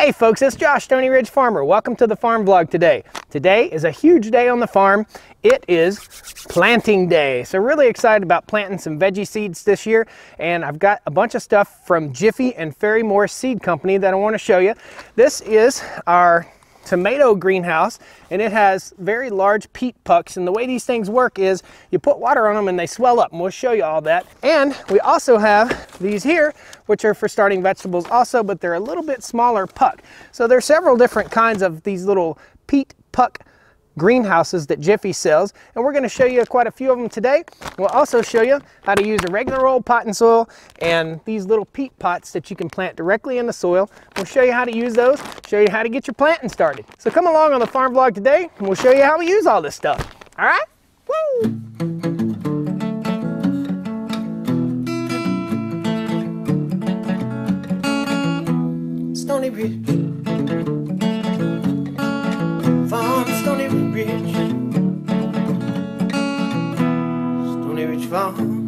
Hey folks, it's Josh, Stoney Ridge Farmer. Welcome to the farm vlog today. Today is a huge day on the farm. It is planting day. So really excited about planting some veggie seeds this year. And I've got a bunch of stuff from Jiffy and Ferry Seed Company that I want to show you. This is our tomato greenhouse and it has very large peat pucks. And the way these things work is you put water on them and they swell up and we'll show you all that. And we also have these here which are for starting vegetables also but they're a little bit smaller puck. So there's several different kinds of these little peat puck greenhouses that Jiffy sells and we're going to show you quite a few of them today. We'll also show you how to use a regular old potting soil and these little peat pots that you can plant directly in the soil. We'll show you how to use those, show you how to get your planting started. So come along on the farm vlog today and we'll show you how we use all this stuff. All right? Woo! Stoney Ridge.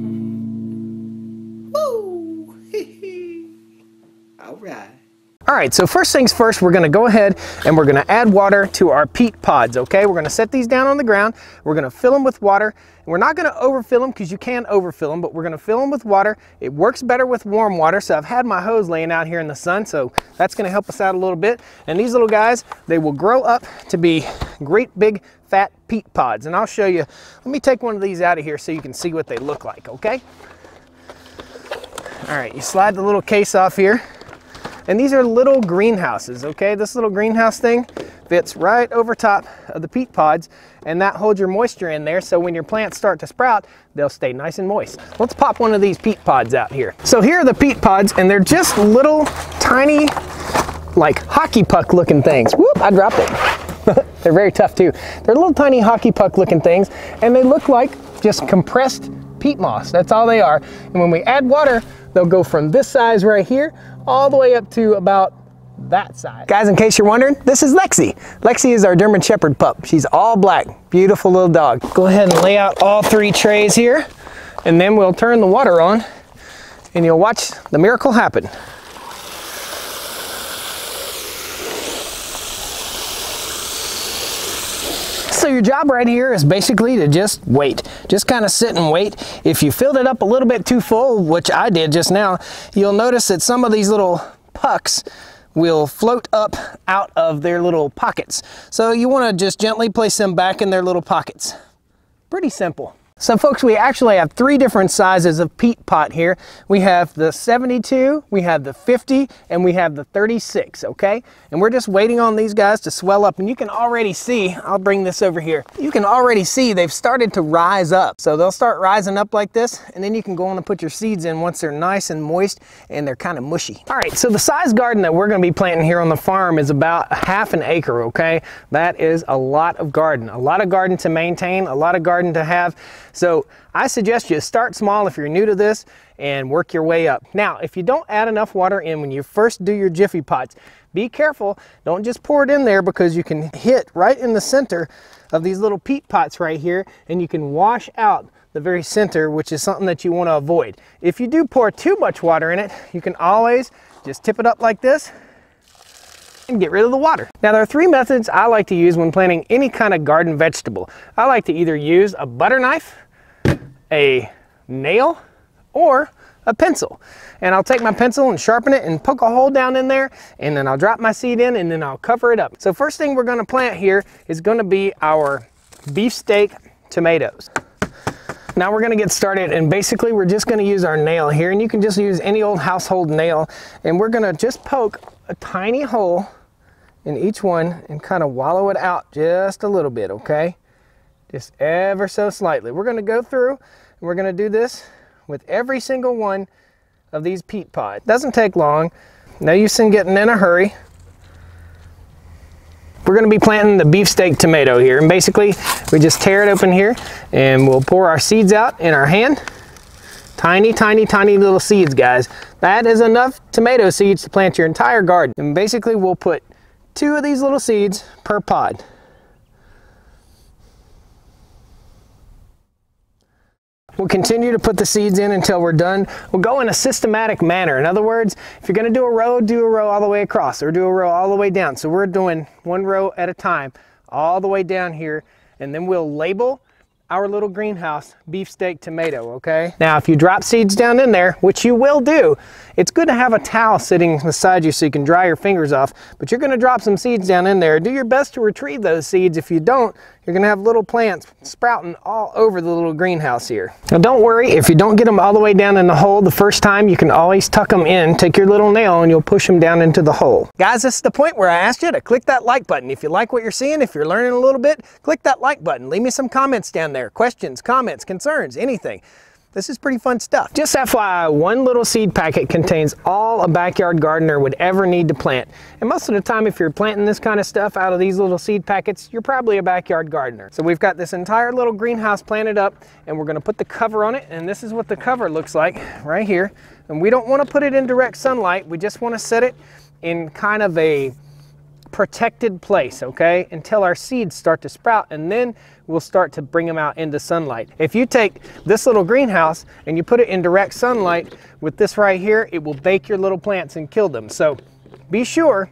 All right, so first things first, we're gonna go ahead and we're gonna add water to our peat pods, okay? We're gonna set these down on the ground. We're gonna fill them with water. We're not gonna overfill them because you can overfill them, but we're gonna fill them with water. It works better with warm water, so I've had my hose laying out here in the sun, so that's gonna help us out a little bit. And these little guys, they will grow up to be great big fat peat pods. And I'll show you, let me take one of these out of here so you can see what they look like, okay? All right, you slide the little case off here. And these are little greenhouses, okay? This little greenhouse thing fits right over top of the peat pods and that holds your moisture in there so when your plants start to sprout, they'll stay nice and moist. Let's pop one of these peat pods out here. So here are the peat pods and they're just little tiny like hockey puck looking things. Whoop, I dropped it. They're very tough too. They're little tiny hockey puck looking things and they look like just compressed peat moss. That's all they are. And when we add water, they'll go from this size right here all the way up to about that size. Guys, in case you're wondering, this is Lexi. Lexi is our German Shepherd pup. She's all black, beautiful little dog. Go ahead and lay out all three trays here, and then we'll turn the water on, and you'll watch the miracle happen. So your job right here is basically to just wait. Just kind of sit and wait. If you filled it up a little bit too full, which I did just now, you'll notice that some of these little pucks will float up out of their little pockets. So you want to just gently place them back in their little pockets. Pretty simple. So folks, we actually have three different sizes of peat pot here. We have the 72, we have the 50, and we have the 36, okay? And we're just waiting on these guys to swell up. And you can already see, I'll bring this over here. You can already see they've started to rise up. So they'll start rising up like this, and then you can go on and put your seeds in once they're nice and moist and they're kind of mushy. All right, so the size garden that we're gonna be planting here on the farm is about half an acre, okay? That is a lot of garden, a lot of garden to maintain, a lot of garden to have. So I suggest you start small if you're new to this and work your way up. Now, if you don't add enough water in when you first do your Jiffy pots, be careful. Don't just pour it in there because you can hit right in the center of these little peat pots right here and you can wash out the very center, which is something that you want to avoid. If you do pour too much water in it, you can always just tip it up like this and get rid of the water. Now there are three methods I like to use when planting any kind of garden vegetable. I like to either use a butter knife, a nail, or a pencil. And I'll take my pencil and sharpen it and poke a hole down in there and then I'll drop my seed in and then I'll cover it up. So first thing we're gonna plant here is gonna be our beefsteak tomatoes. Now we're gonna get started and basically we're just gonna use our nail here and you can just use any old household nail and we're gonna just poke a tiny hole in each one and kind of wallow it out just a little bit, okay? Just ever so slightly. We're gonna go through and we're gonna do this with every single one of these peat pods. Doesn't take long. No use in getting in a hurry. We're gonna be planting the beefsteak tomato here. And basically, we just tear it open here and we'll pour our seeds out in our hand. Tiny, tiny, tiny little seeds, guys. That is enough tomato seeds to plant your entire garden. And basically, we'll put two of these little seeds per pod. We'll continue to put the seeds in until we're done. We'll go in a systematic manner. In other words, if you're gonna do a row, do a row all the way across or do a row all the way down. So we're doing one row at a time, all the way down here, and then we'll label our little greenhouse beefsteak tomato, okay? Now, if you drop seeds down in there, which you will do, it's good to have a towel sitting beside you so you can dry your fingers off, but you're gonna drop some seeds down in there. Do your best to retrieve those seeds. If you don't, you're gonna have little plants sprouting all over the little greenhouse here. Now don't worry, if you don't get them all the way down in the hole the first time, you can always tuck them in, take your little nail and you'll push them down into the hole. Guys, this is the point where I asked you to click that like button. If you like what you're seeing, if you're learning a little bit, click that like button. Leave me some comments down there, questions, comments, concerns, anything. This is pretty fun stuff. Just FYI, one little seed packet contains all a backyard gardener would ever need to plant. And most of the time, if you're planting this kind of stuff out of these little seed packets, you're probably a backyard gardener. So we've got this entire little greenhouse planted up and we're gonna put the cover on it. And this is what the cover looks like right here. And we don't wanna put it in direct sunlight. We just wanna set it in kind of a protected place, okay, until our seeds start to sprout and then we'll start to bring them out into sunlight. If you take this little greenhouse and you put it in direct sunlight with this right here, it will bake your little plants and kill them. So be sure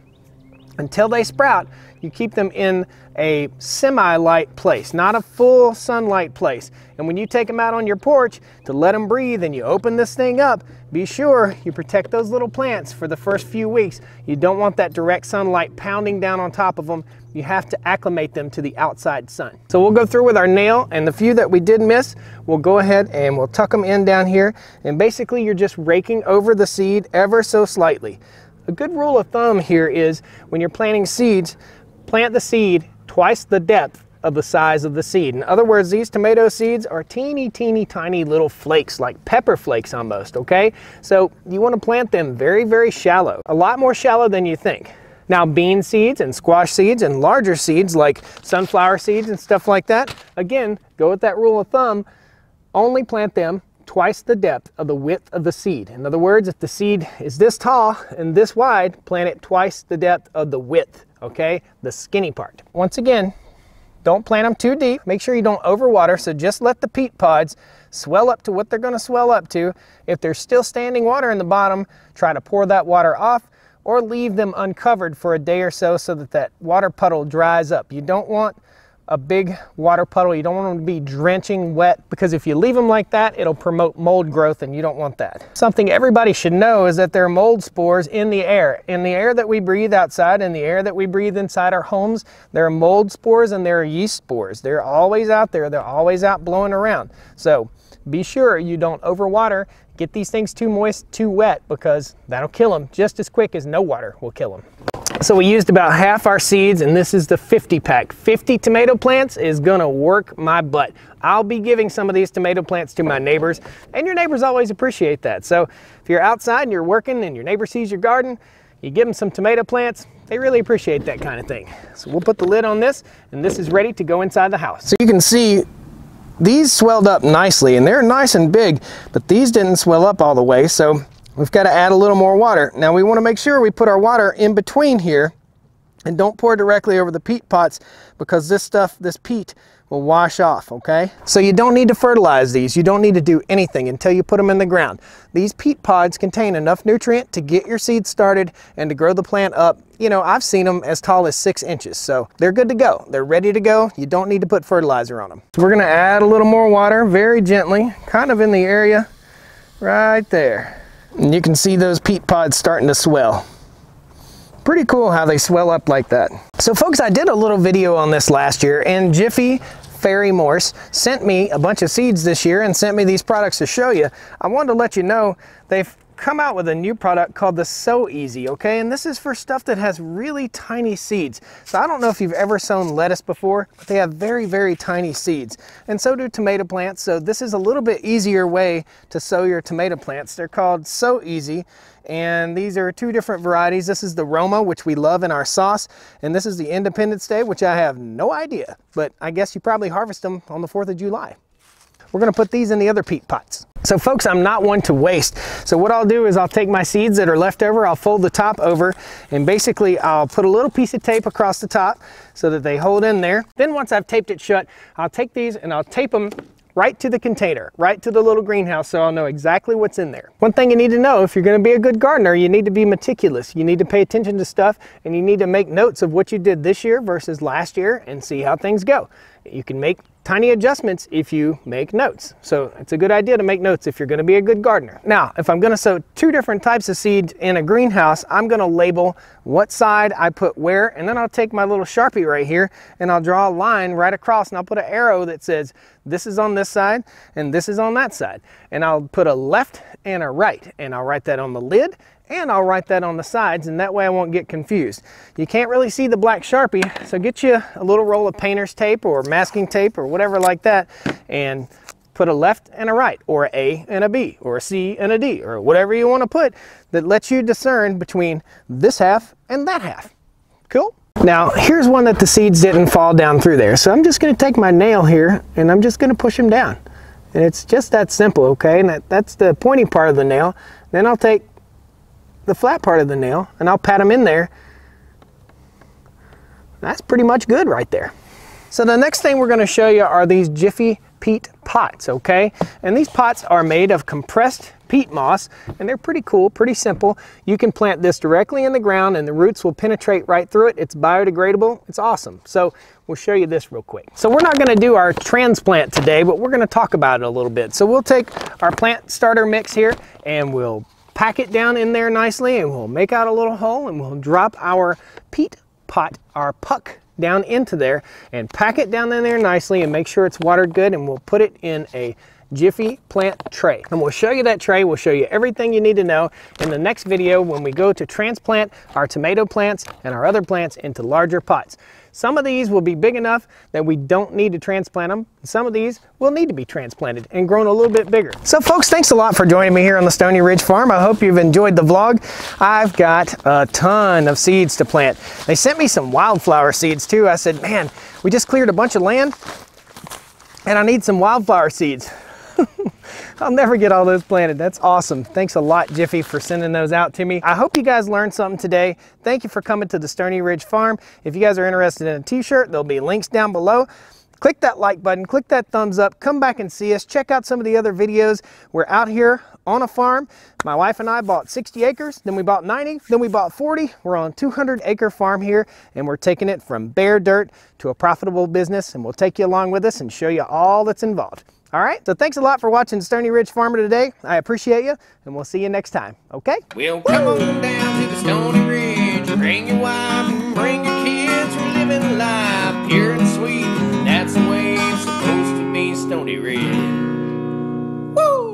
until they sprout, you keep them in a semi-light place, not a full sunlight place. And when you take them out on your porch to let them breathe and you open this thing up, be sure you protect those little plants for the first few weeks. You don't want that direct sunlight pounding down on top of them. You have to acclimate them to the outside sun. So we'll go through with our nail and the few that we did miss, we'll go ahead and we'll tuck them in down here. And basically you're just raking over the seed ever so slightly. A good rule of thumb here is when you're planting seeds, plant the seed twice the depth of the size of the seed. In other words, these tomato seeds are teeny, teeny, tiny little flakes, like pepper flakes almost, okay? So you wanna plant them very, very shallow, a lot more shallow than you think. Now bean seeds and squash seeds and larger seeds like sunflower seeds and stuff like that, again, go with that rule of thumb, only plant them twice the depth of the width of the seed. In other words, if the seed is this tall and this wide, plant it twice the depth of the width, okay? The skinny part. Once again, don't plant them too deep. Make sure you don't overwater, so just let the peat pods swell up to what they're gonna swell up to. If there's still standing water in the bottom, try to pour that water off or leave them uncovered for a day or so so that that water puddle dries up. You don't want a big water puddle. You don't want them to be drenching wet because if you leave them like that, it'll promote mold growth and you don't want that. Something everybody should know is that there are mold spores in the air. In the air that we breathe outside, in the air that we breathe inside our homes, there are mold spores and there are yeast spores. They're always out there. They're always out blowing around. So be sure you don't overwater get these things too moist, too wet, because that'll kill them just as quick as no water will kill them. So we used about half our seeds and this is the 50 pack. 50 tomato plants is gonna work my butt. I'll be giving some of these tomato plants to my neighbors and your neighbors always appreciate that. So if you're outside and you're working and your neighbor sees your garden, you give them some tomato plants, they really appreciate that kind of thing. So we'll put the lid on this and this is ready to go inside the house. So you can see these swelled up nicely and they're nice and big, but these didn't swell up all the way. So We've got to add a little more water. Now we want to make sure we put our water in between here and don't pour directly over the peat pots because this stuff, this peat will wash off, okay? So you don't need to fertilize these. You don't need to do anything until you put them in the ground. These peat pods contain enough nutrient to get your seeds started and to grow the plant up. You know, I've seen them as tall as six inches, so they're good to go. They're ready to go. You don't need to put fertilizer on them. So we're gonna add a little more water very gently, kind of in the area right there. And you can see those peat pods starting to swell. Pretty cool how they swell up like that. So folks, I did a little video on this last year and Jiffy Ferry Morse sent me a bunch of seeds this year and sent me these products to show you. I wanted to let you know they've come out with a new product called the So Easy, okay? And this is for stuff that has really tiny seeds. So I don't know if you've ever sown lettuce before, but they have very, very tiny seeds. And so do tomato plants. So this is a little bit easier way to sow your tomato plants. They're called So Easy. And these are two different varieties. This is the Roma, which we love in our sauce. And this is the Independence Day, which I have no idea. But I guess you probably harvest them on the 4th of July. We're gonna put these in the other peat pots. So folks, I'm not one to waste. So what I'll do is I'll take my seeds that are left over, I'll fold the top over, and basically I'll put a little piece of tape across the top so that they hold in there. Then once I've taped it shut, I'll take these and I'll tape them right to the container, right to the little greenhouse so I'll know exactly what's in there. One thing you need to know, if you're gonna be a good gardener, you need to be meticulous. You need to pay attention to stuff and you need to make notes of what you did this year versus last year and see how things go. You can make tiny adjustments if you make notes. So it's a good idea to make notes if you're gonna be a good gardener. Now, if I'm gonna sow two different types of seed in a greenhouse, I'm gonna label what side I put where, and then I'll take my little Sharpie right here and I'll draw a line right across and I'll put an arrow that says, this is on this side and this is on that side. And I'll put a left and a right and I'll write that on the lid and I'll write that on the sides and that way I won't get confused. You can't really see the black Sharpie, so get you a little roll of painter's tape or masking tape or whatever like that and put a left and a right or a A and a B or a C and a D or whatever you want to put that lets you discern between this half and that half. Cool? Now here's one that the seeds didn't fall down through there. So I'm just going to take my nail here and I'm just going to push them down. And it's just that simple, okay? And that, that's the pointy part of the nail. Then I'll take the flat part of the nail and I'll pat them in there. That's pretty much good right there. So the next thing we're going to show you are these Jiffy peat pots, okay? And these pots are made of compressed peat moss and they're pretty cool, pretty simple. You can plant this directly in the ground and the roots will penetrate right through it. It's biodegradable. It's awesome. So we'll show you this real quick. So we're not going to do our transplant today, but we're going to talk about it a little bit. So we'll take our plant starter mix here and we'll pack it down in there nicely and we'll make out a little hole and we'll drop our peat pot, our puck down into there and pack it down in there nicely and make sure it's watered good and we'll put it in a Jiffy plant tray. And we'll show you that tray. We'll show you everything you need to know in the next video when we go to transplant our tomato plants and our other plants into larger pots. Some of these will be big enough that we don't need to transplant them. Some of these will need to be transplanted and grown a little bit bigger. So folks, thanks a lot for joining me here on the Stoney Ridge Farm. I hope you've enjoyed the vlog. I've got a ton of seeds to plant. They sent me some wildflower seeds too. I said, man, we just cleared a bunch of land and I need some wildflower seeds. I'll never get all those planted. That's awesome. Thanks a lot, Jiffy, for sending those out to me. I hope you guys learned something today. Thank you for coming to the Stoney Ridge Farm. If you guys are interested in a t-shirt, there'll be links down below. Click that like button, click that thumbs up, come back and see us. Check out some of the other videos. We're out here on a farm. My wife and I bought 60 acres, then we bought 90, then we bought 40. We're on a 200 acre farm here and we're taking it from bare dirt to a profitable business and we'll take you along with us and show you all that's involved. All right, so thanks a lot for watching Stoney Ridge Farmer today. I appreciate you, and we'll see you next time, okay? Well, come on down to the Stoney Ridge, bring your wife and bring your kids. We're living life pure and sweet. That's the way it's supposed to be, Stoney Ridge. Woo!